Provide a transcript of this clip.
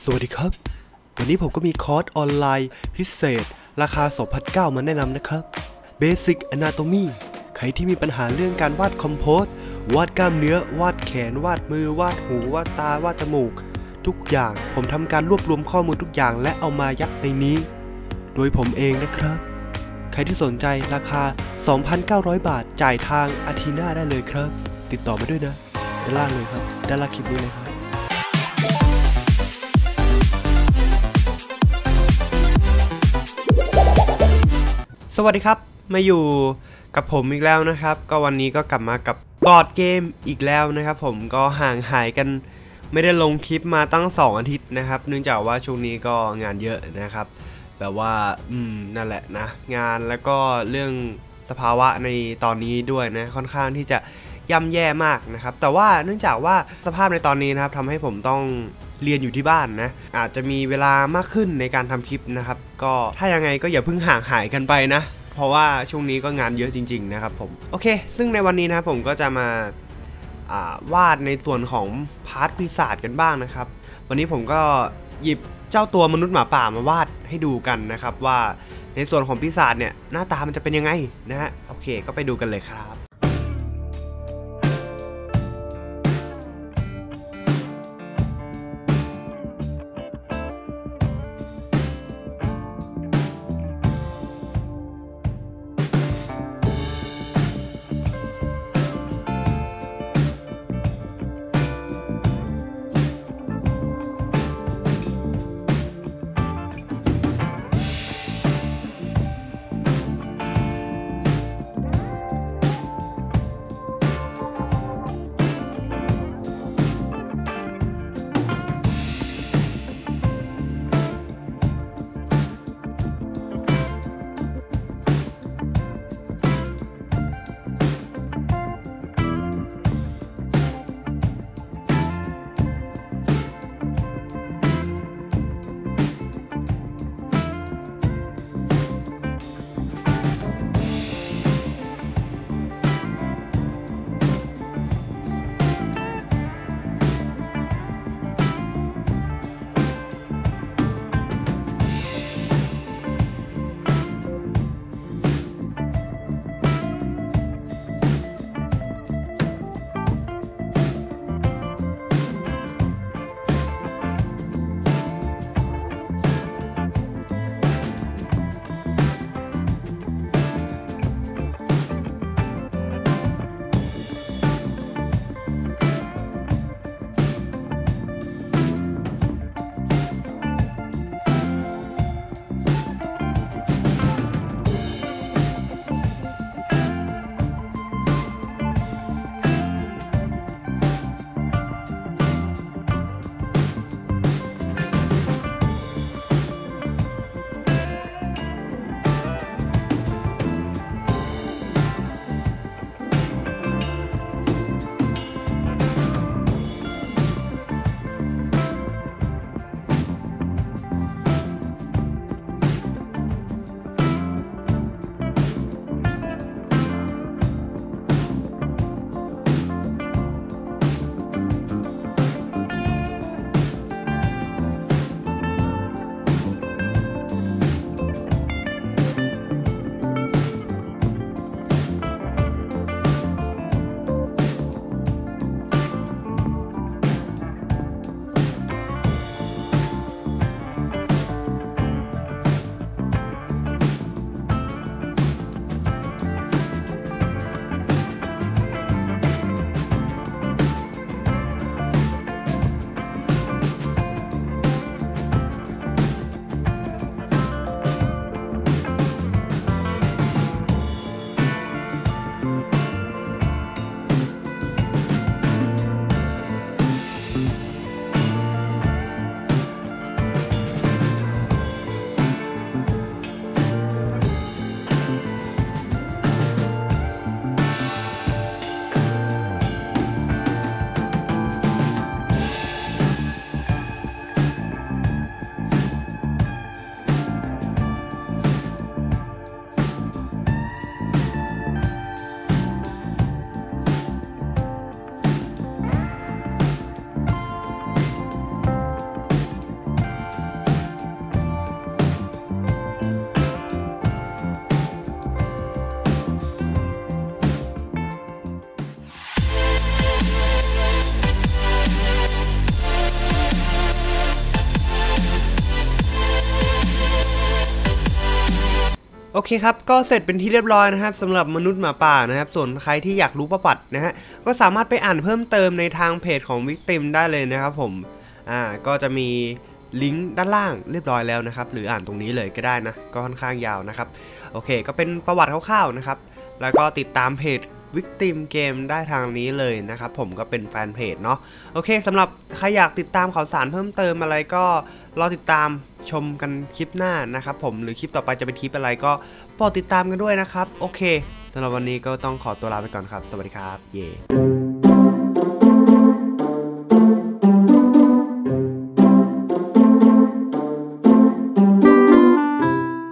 สวัสดีครับ วันนี้ผมก็มีคอร์สออนไลน์ พิเศษ ราคา2,009มาแนะนำนะครับ Basic Anatomy ใครที่มีปัญหาเรื่องการวาดคอมโพสวาดกล้ามเนื้อ วาดแขน วาดมือ วาดหู วาดตา วาดจมูก ทุกอย่าง ผมทำการรวบรวมข้อมูลทุกอย่างและเอามายัดในนี้ โดยผมเองนะครับ ใครที่สนใจราคา 2,900 บาท จ่ายทางอาทีน่าได้เลยครับ ติดต่อมาด้วยนะ ด้านล่างเลยครับ ด้านล่างคลิปนี้เลยครับ สวัสดีครับ มาอยู่กับผมอีกแล้วนะครับ ก็วันนี้ก็กลับมากับบอร์ดเกมอีกแล้วนะครับ ผมก็ห่างหายกันไม่ได้ลงคลิปมาตั้ง 2 อาทิตย์นะครับ เนื่องจากว่าช่วงนี้ก็งานเยอะนะครับ แบบว่าอืมนั่นแหละนะ งานแล้วก็เรื่องสภาวะในตอนนี้ด้วยนะค่อนข้างที่จะย่ำแย่มากนะครับ แต่ว่าเนื่องจากว่าสภาพในตอนนี้นะครับทำให้ผมต้อง เรียนอยู่ที่บ้านนะ อาจจะมีเวลามากขึ้นในการทำคลิปนะครับ ก็ถ้ายังไงก็อย่าเพิ่งห่างหายกันไปนะ เพราะว่าช่วงนี้ก็งานเยอะจริง ๆ นะครับผม โอเค ซึ่งในวันนี้นะผมก็จะมาอ่าวาดในส่วนของพาร์ทปีศาจกันบ้างนะครับ วันนี้ผมก็หยิบเจ้าตัวมนุษย์หมาป่ามาวาดให้ดูกันนะครับว่าในส่วนของปีศาจเนี่ยหน้าตามันจะเป็นยังไงนะฮะโอเค ก็ไปดูกันเลยครับ โอเคครับ ก็เสร็จเป็นที่เรียบร้อยนะครับสำหรับมนุษย์หมาป่านะครับ ส่วนใครที่อยากรู้ประวัตินะฮะ ก็สามารถไปอ่านเพิ่มเติมในทางเพจของวิกติมได้เลยนะครับผม อ่า ก็จะมีลิงก์ด้านล่างเรียบร้อยแล้วนะครับ หรืออ่านตรงนี้เลยก็ได้นะ ก็ค่อนข้างยาวนะครับ โอเค ก็เป็นประวัติคร่าวๆนะครับ แล้วก็ติดตามเพจ วิกติมเกมได้ทางนี้เลยนะครับผมก็เป็นแฟนเพจเนาะโอเคสำหรับใครอยากติดตามข่าวสารเพิ่มเติมอะไรก็รอติดตามชมกันคลิปหน้านะครับผมหรือคลิปต่อไปจะเป็นคลิปอะไรก็โปรดติดตามกันด้วยนะครับ โอเคสำหรับวันนี้ก็ต้องขอตัวลาไปก่อนครับ สวัสดีครับ เย่